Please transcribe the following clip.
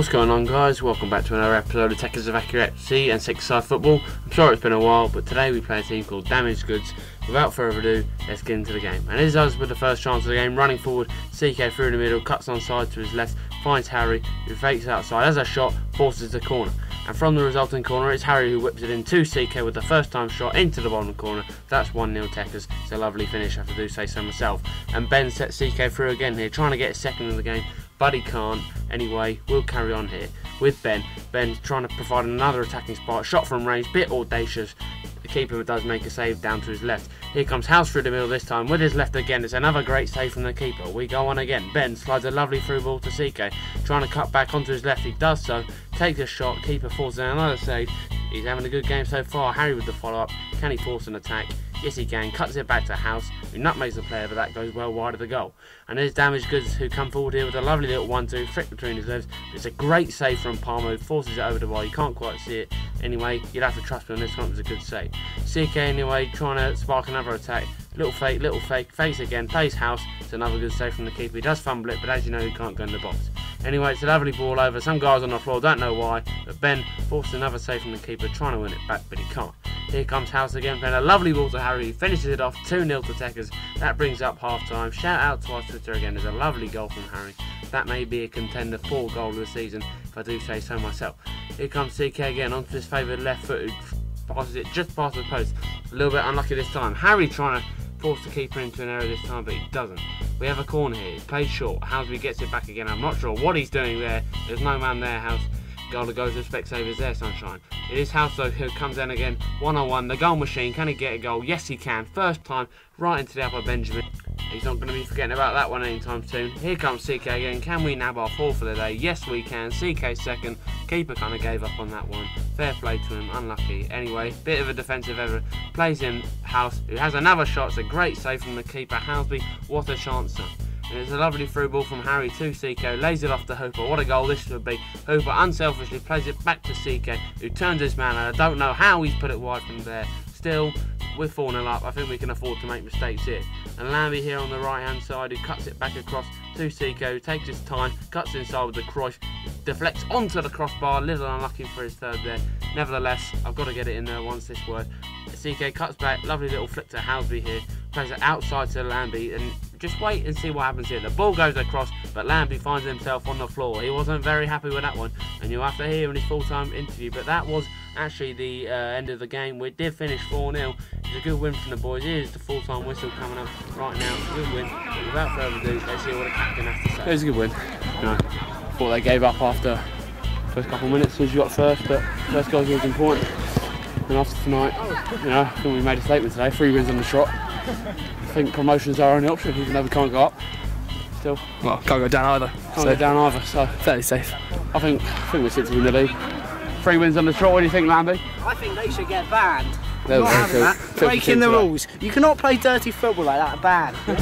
What's going on guys? Welcome back to another episode of Tekkerslovakia and Six Side Football. I'm sorry it's been a while, but today we play a team called Damaged Goods. Without further ado, let's get into the game. And here's us with the first chance of the game, running forward, CK through the middle, cuts on side to his left, finds Harry, who fakes outside as a shot, forces the corner. And from the resulting corner, it's Harry who whips it in to CK with the first time shot into the bottom corner. That's 1 0 Tekkers. It's a lovely finish, I have to do say so myself. And Ben sets CK through again here, trying to get a second in the game, but he can't. Anyway, we'll carry on here with Ben. Ben trying to provide another attacking spot, shot from range, bit audacious. The keeper does make a save down to his left. Here comes House through the middle this time with his left again. It's another great save from the keeper. We go on again. Ben slides a lovely through ball to CK, trying to cut back onto his left. He does so, takes a shot. Keeper down another save. He's having a good game so far. Harry with the follow up. Can he force an attack? Yes, he can. Cuts it back to House, who nutmegs the player, but that goes well wide of the goal. And there's Damaged Goods, who come forward here with a lovely little 1 2 flick between his legs. It's a great save from Palmer, who forces it over the bar. You can't quite see it. Anyway, you'd have to trust me on this one. It was a good save. CK, anyway, trying to spark another attack. Little fake, little fake, face again, plays House. It's another good save from the keeper. He does fumble it, but as you know, he can't go in the box. Anyway, it's a lovely ball over. Some guys on the floor don't know why, but Ben forces another save from the keeper, trying to win it back, but he can't. Here comes House again, playing a lovely ball to Harry. He finishes it off 2 0 to Tekkers. That brings up half time. Shout out to our Twitter again. There's a lovely goal from Harry. That may be a contender for goal of the season, if I do say so myself. Here comes CK again onto his favoured left foot, passes it just past the post. A little bit unlucky this time. Harry trying to force the keeper into an error this time, but he doesn't. We have a corner here. It's played short. Houseby gets it back again. I'm not sure what he's doing there. There's no man there, House. Goal goes to Specsavers there, Sunshine. It is House though who comes in again, one on one. The goal machine, can he get a goal? Yes, he can. First time, right into the upper Benjamin. He's not going to be forgetting about that one anytime soon. Here comes CK again. Can we nab our four for the day? Yes, we can. CK second. Keeper kind of gave up on that one. Fair play to him. Unlucky. Anyway, bit of a defensive error. Plays in House, who has another shot. It's a great save from the keeper. Houseby, what a chance, son. And it's a lovely through ball from Harry to CK, lays it off to Hooper. What a goal this would be. Hooper unselfishly plays it back to CK, who turns his man, and I don't know how he's put it wide from there. Still, we're 4 0 up. I think we can afford to make mistakes here. And Lambie here on the right hand side, who cuts it back across to who takes his time, cuts inside with the Cruyff, deflects onto the crossbar. Little unlucky for his third there. Nevertheless, I've got to get it in there once this word. CK cuts back, lovely little flick to Houseby here, plays it outside to Lambie, and just wait and see what happens here. The ball goes across, but Lambie finds himself on the floor. He wasn't very happy with that one, and you'll have to hear in his full-time interview. But that was actually the uh, end of the game. We did finish 4-0. It's a good win from the boys. Here's the full-time whistle coming up right now. It's a good win. But without further ado, let's hear what the captain has to say. It was a good win. No, thought they gave up after first couple of minutes as you got first, but first goal was important. And after tonight, you know, I think we made a statement today. Three wins on the trot. I think promotion's our only option, even though we can't go up. Still, Well, can't go down either. can't so go down either. So fairly safe. I think I think we're sitting in the league. Three wins on the trot. What do you think, Lambie? I think they should get banned. There we Not having that. Breaking the rules. You cannot play dirty football like that. Banned.